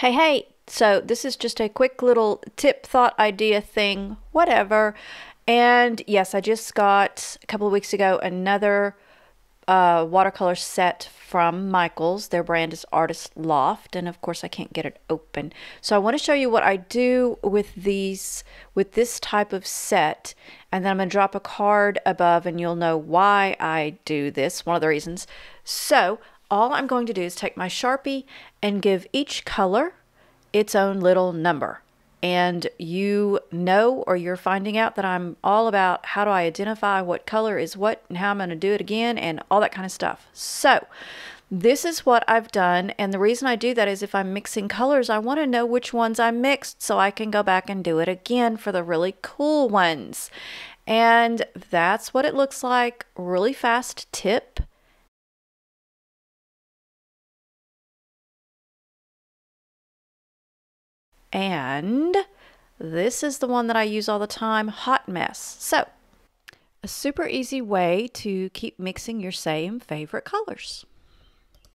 Hey, hey, so this is just a quick little tip, thought, idea thing, whatever. And yes, I just got a couple of weeks ago another uh, watercolor set from Michaels. Their brand is Artist Loft, and of course, I can't get it open. So I want to show you what I do with these, with this type of set, and then I'm going to drop a card above, and you'll know why I do this. One of the reasons. So all I'm going to do is take my Sharpie and give each color its own little number. And you know, or you're finding out that I'm all about how do I identify what color is what and how I'm going to do it again and all that kind of stuff. So, this is what I've done. And the reason I do that is if I'm mixing colors, I want to know which ones I mixed so I can go back and do it again for the really cool ones. And that's what it looks like. Really fast tip And this is the one that I use all the time, Hot Mess. So, a super easy way to keep mixing your same favorite colors.